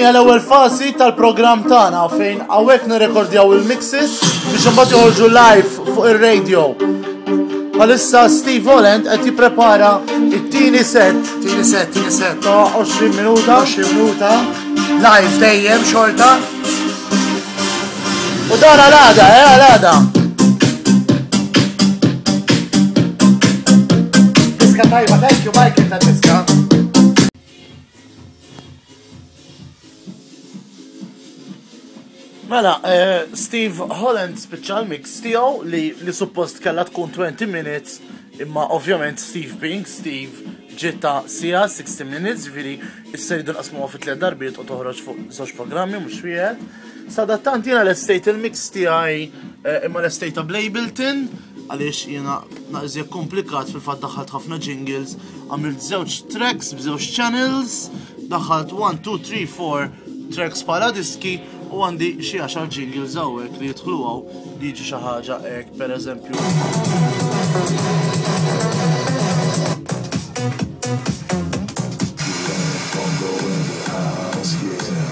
hija l-ewwel fażi tal-programm tagħna fejn hawnhekk nirrekordjaw il-mixes biex imbagħad joħorġu live fuq ir-radio. Bħalissa Steve Holland qed jipprepara it-tieni set. Tieni set, tieni set. Ta' 20 minuta. 20 minuta. Live dejjem xorta. U dan għal-għada, eh, għal-għada. Diska tajba, thank you Michael ta' diska. Mela, Steve Holland spiċċa l-mix tiegħu li li suppost kellha tkun 20 minutes imma ovvjament Steve Pink, Steve ġiet ta' siegħa 60 minutes, ġifieri issa jridu nqasmuha fi tliet darbiet u toħroġ fuq żewġ programmi mhux wieħed. Sadattant jiena lestejt il-mix tiegħi imma lestejtha bl-Ableton. għaliex jiena naqżi komplikat fil-fatt daħħalt ħafna jingles, għamilt żewġ tracks b'żewġ channels, daħħalt 1, 2, 3, 4 tracks bħala diski u għandi xi għaxar jingles hawnhekk li jidħlu għaw li jiġi xi ħaġa hekk pereżempju.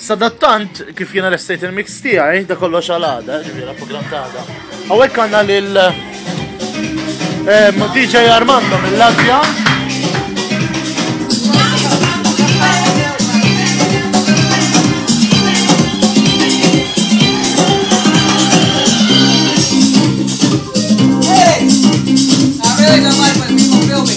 Sadattant, kif jiena restejt il-mix tiegħi, da kollox għal għada, ġifiera programm ta' għada. Hawnhekk għandna lil ehm, DJ Armando mill-Latvja. Hey! I really don't like when people film me.